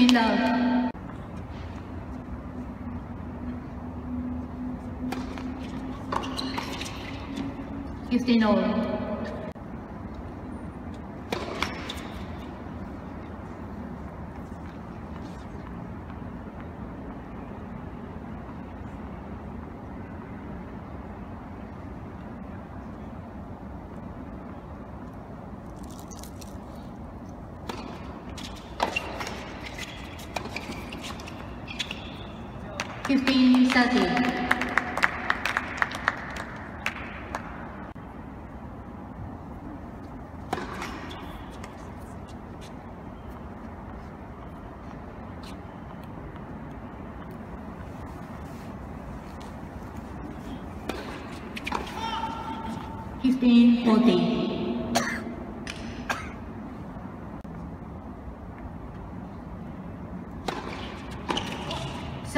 15 love. Fifteen. Fifteen thirty.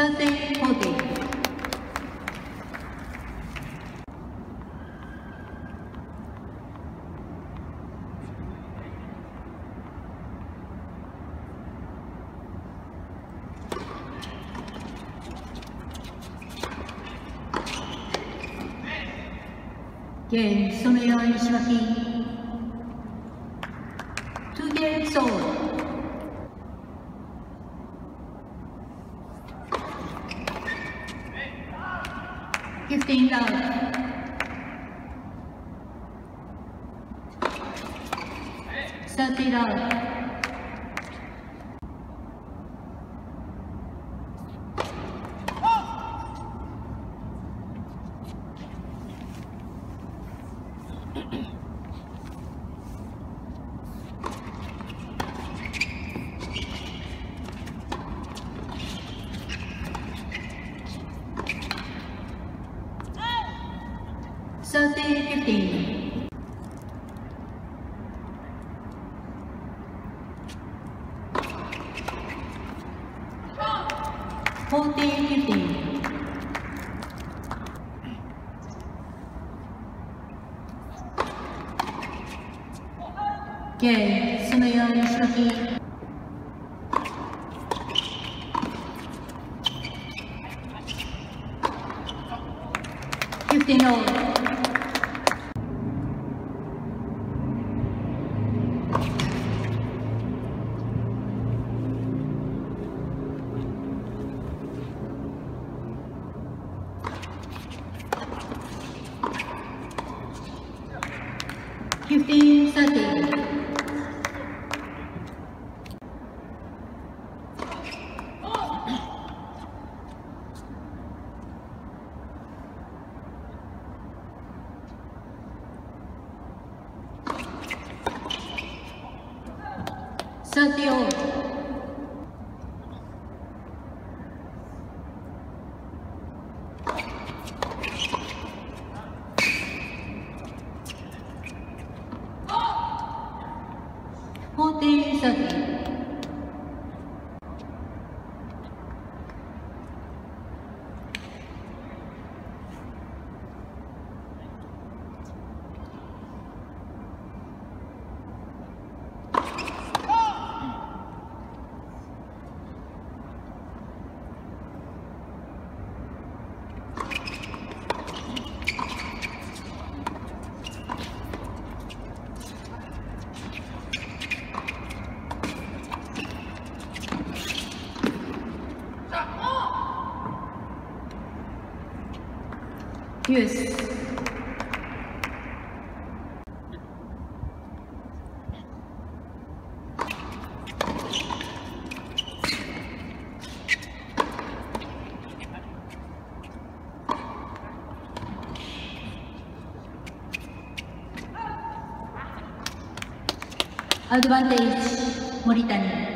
3040現染谷石脇15 dollars. Thirty dollars. Thirty fifteen. Forty fifteen. 예, アドバンテージ森谷。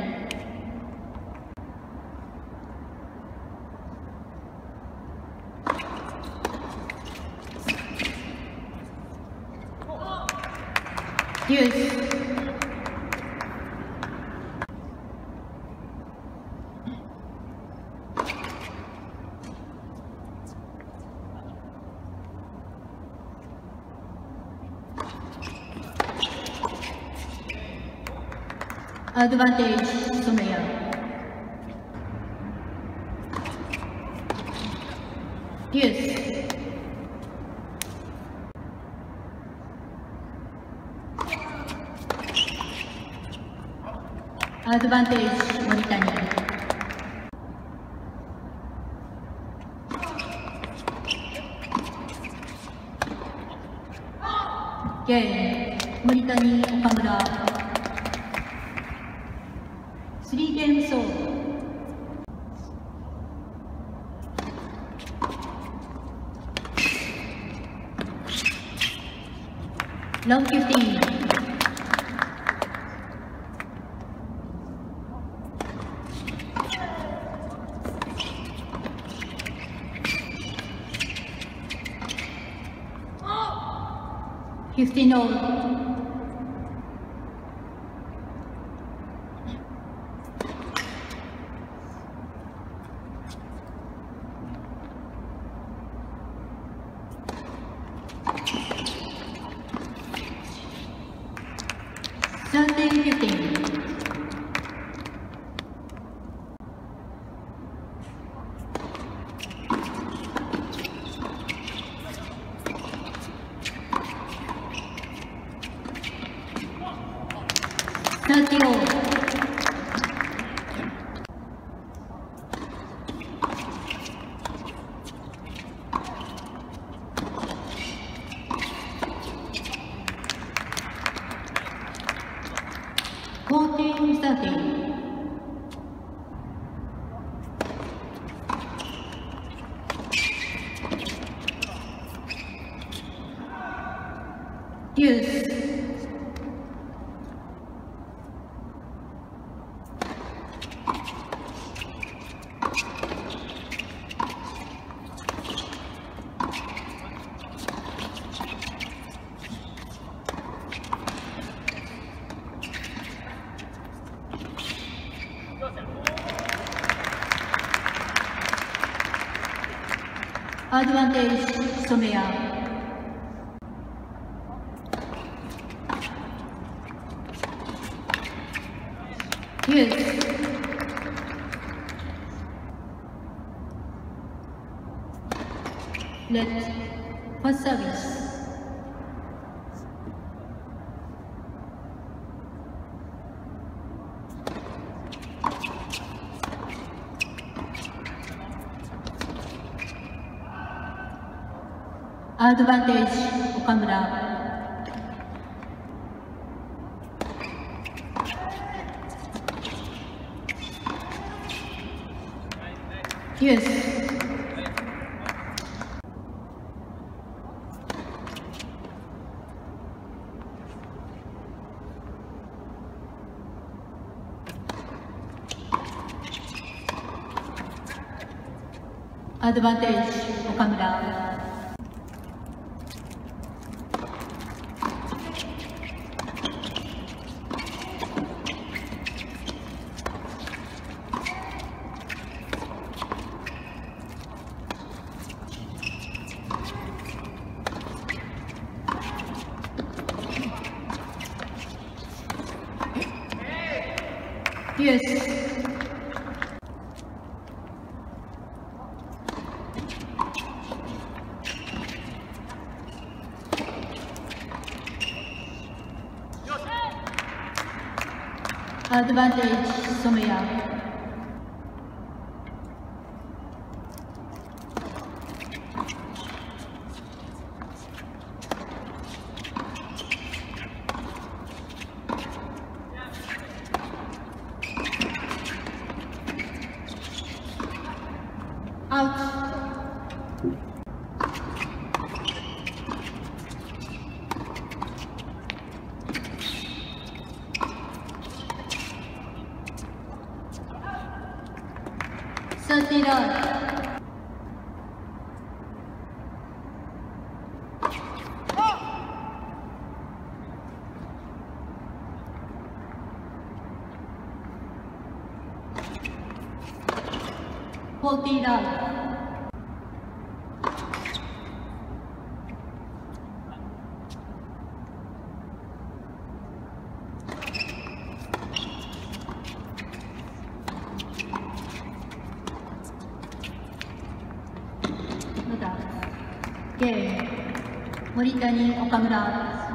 Advantage, Someya. Yes. Advantage. ロン15 15 all. 14, 13. advantage Someya. Yes. Let アドバンテージ岡村ユースアドバンテージ岡村 Yes. Advantage, Someya. 40ラウン。ゲーム。森谷岡村。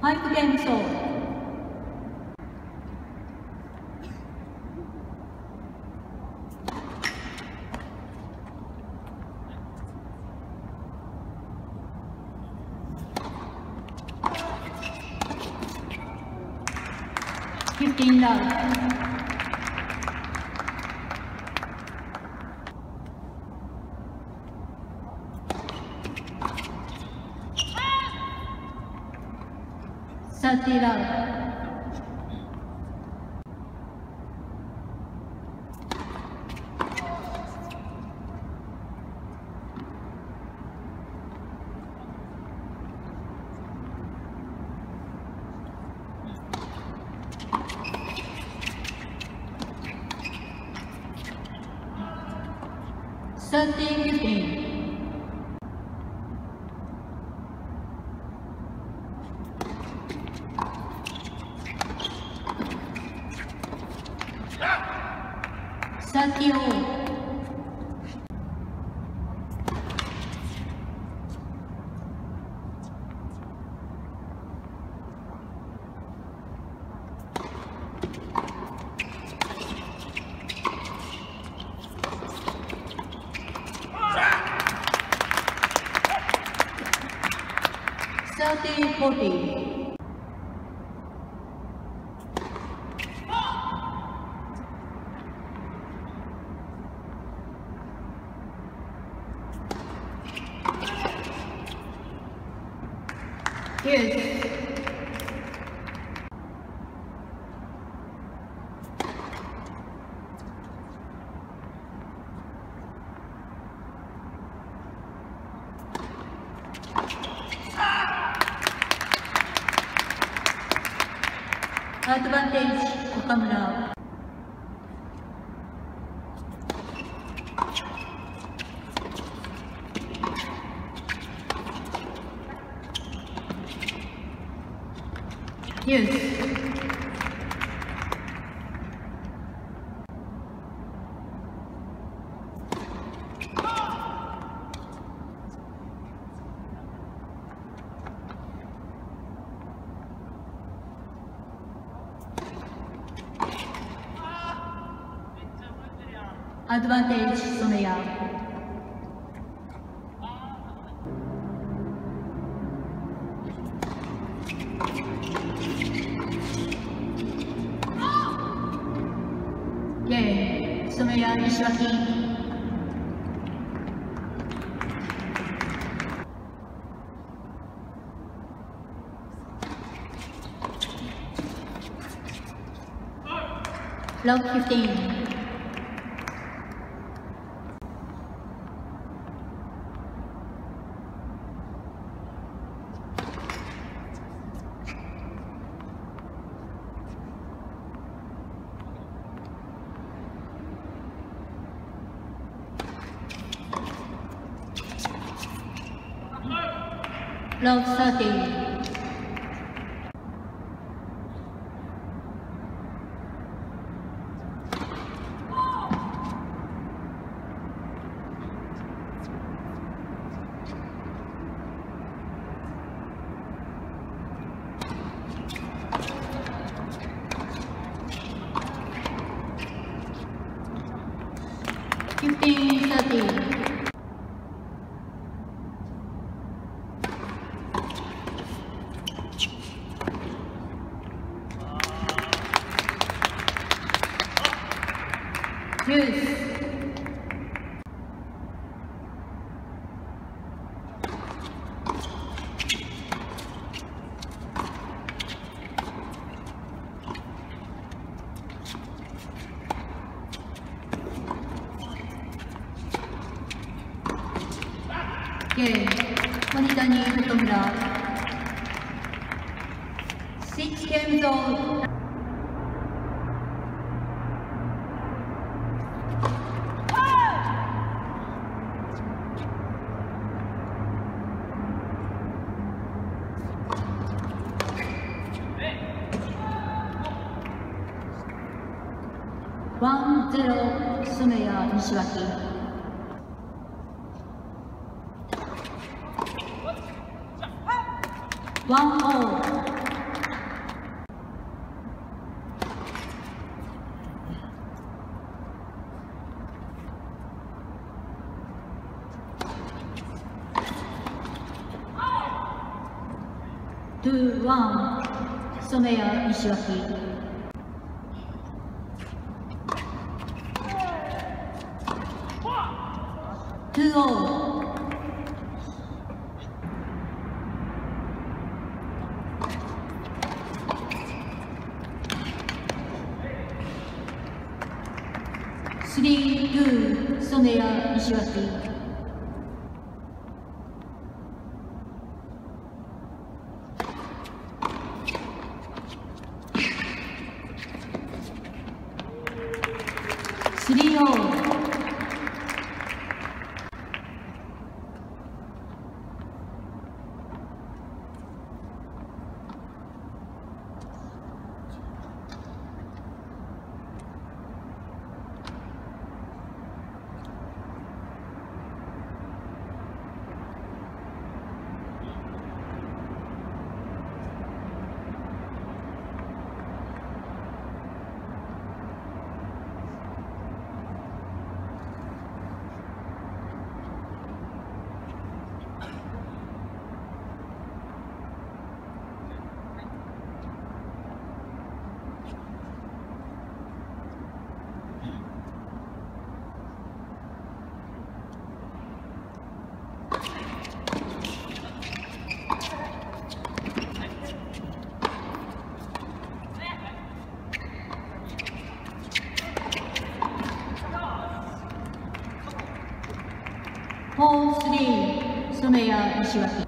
ファイブゲーム勝ー15 love. 先を Yes. 念 Nishiwaki. Love 15. 30. Fifteen Peace. Game. Monitoring Six games on. 西脇ワンオー。トゥーワン。染谷西脇 하늘로 染谷石脇